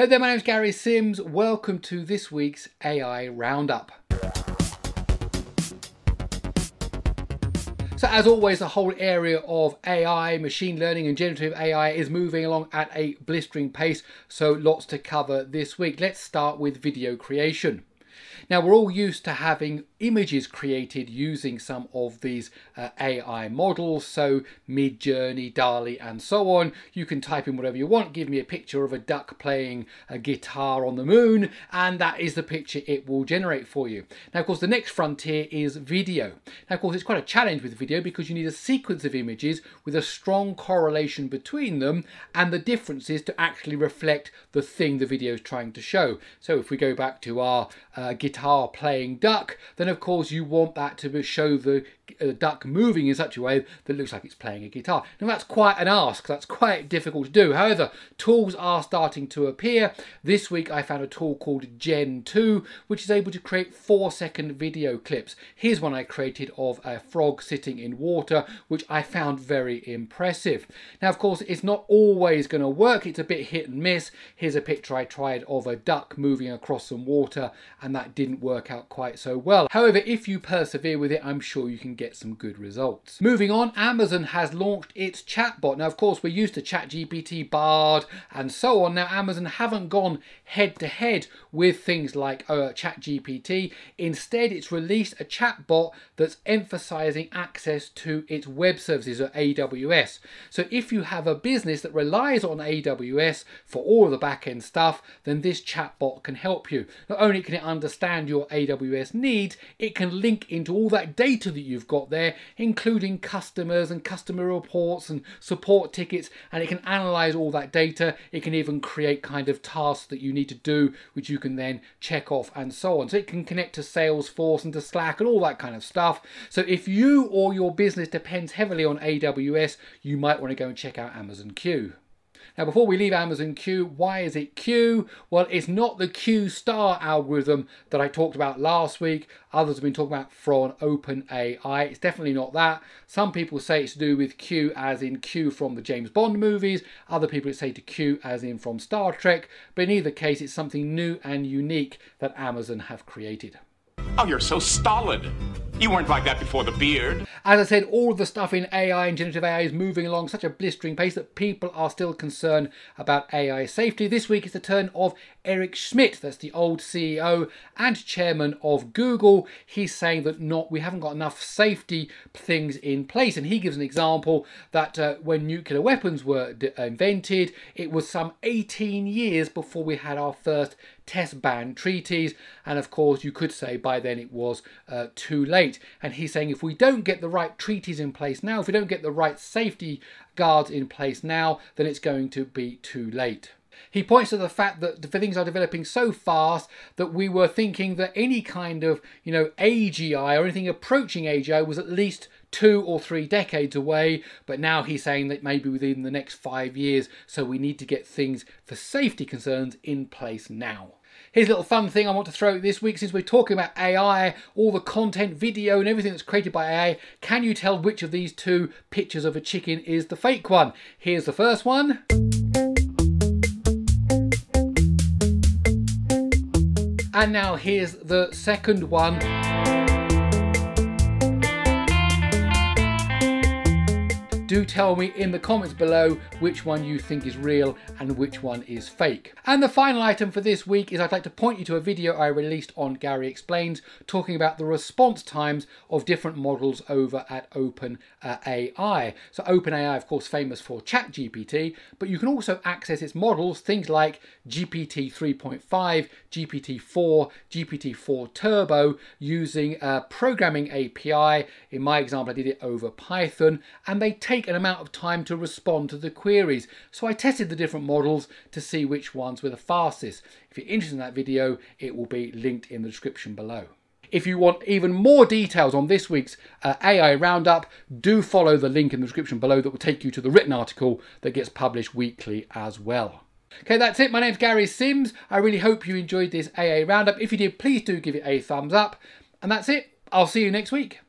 Hey there, my name is Gary Sims. Welcome to this week's AI Roundup. So as always, the whole area of AI, machine learning and generative AI is moving along at a blistering pace, so lots to cover this week. Let's start with video creation. Now we're all used to having images created using some of these uh, AI models, so Midjourney, DALL-E and so on. You can type in whatever you want, give me a picture of a duck playing a guitar on the moon, and that is the picture it will generate for you. Now of course the next frontier is video. Now of course it's quite a challenge with video because you need a sequence of images with a strong correlation between them and the differences to actually reflect the thing the video is trying to show. So if we go back to our uh, guitar playing duck, then of course you want that to show the uh, duck moving in such a way that looks like it's playing a guitar. Now that's quite an ask, that's quite difficult to do. However, tools are starting to appear. This week I found a tool called Gen 2, which is able to create four second video clips. Here's one I created of a frog sitting in water, which I found very impressive. Now, of course, it's not always going to work. It's a bit hit and miss. Here's a picture I tried of a duck moving across some water, and that didn't work out quite so well. However, if you persevere with it, I'm sure you can get some good results. Moving on, Amazon has launched its chatbot. Now, of course, we're used to ChatGPT, Bard, and so on. Now, Amazon haven't gone head to head with things like uh, ChatGPT. Instead, it's released a chatbot that's emphasizing access to its web services or AWS. So if you have a business that relies on AWS for all the back-end stuff, then this chatbot can help you. Not only can it understand your AWS needs, it can link into all that data that you've got there, including customers and customer reports and support tickets, and it can analyze all that data. It can even create kind of tasks that you need to do, which you can then check off and so on. So it can connect to Salesforce and to Slack and all that kind of stuff. So if you or your business depends heavily on AWS, you might want to go and check out Amazon Q. Now, before we leave Amazon Q, why is it Q? Well, it's not the Q star algorithm that I talked about last week. Others have been talking about from OpenAI. It's definitely not that. Some people say it's to do with Q as in Q from the James Bond movies. Other people say to Q as in from Star Trek. But in either case, it's something new and unique that Amazon have created. Oh, you're so stolid. You weren't like that before the beard. As I said, all the stuff in AI and generative AI is moving along such a blistering pace that people are still concerned about AI safety. This week is the turn of Eric Schmidt, that's the old CEO and chairman of Google. He's saying that not we haven't got enough safety things in place, and he gives an example that uh, when nuclear weapons were invented, it was some 18 years before we had our first test ban treaties, and of course you could say by then it was uh, too late. And he's saying if we don't get the right treaties in place now, if we don't get the right safety guards in place now, then it's going to be too late. He points to the fact that things are developing so fast that we were thinking that any kind of, you know, AGI or anything approaching AGI was at least two or three decades away, but now he's saying that maybe within the next five years, so we need to get things for safety concerns in place now. Here's a little fun thing I want to throw this week since we're talking about AI, all the content, video, and everything that's created by AI. Can you tell which of these two pictures of a chicken is the fake one? Here's the first one. And now here's the second one. Do tell me in the comments below which one you think is real and which one is fake. And the final item for this week is I'd like to point you to a video I released on Gary Explains talking about the response times of different models over at OpenAI. So OpenAI of course famous for ChatGPT, but you can also access its models, things like GPT 3.5, GPT 4, GPT 4 Turbo using a programming API. In my example I did it over Python and they take take an amount of time to respond to the queries. So I tested the different models to see which ones were the fastest. If you're interested in that video, it will be linked in the description below. If you want even more details on this week's uh, AI Roundup, do follow the link in the description below that will take you to the written article that gets published weekly as well. Okay, that's it. My name's Gary Sims. I really hope you enjoyed this AI Roundup. If you did, please do give it a thumbs up. And that's it. I'll see you next week.